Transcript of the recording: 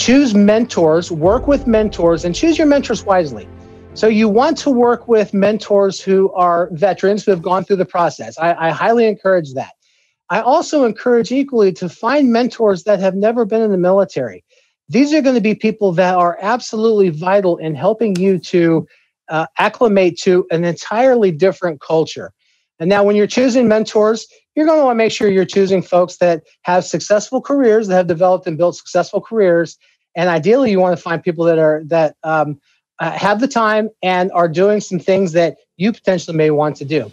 choose mentors, work with mentors, and choose your mentors wisely. So you want to work with mentors who are veterans who have gone through the process. I, I highly encourage that. I also encourage equally to find mentors that have never been in the military. These are going to be people that are absolutely vital in helping you to uh, acclimate to an entirely different culture. And now, when you're choosing mentors, you're going to want to make sure you're choosing folks that have successful careers, that have developed and built successful careers, and ideally, you want to find people that are that um, uh, have the time and are doing some things that you potentially may want to do.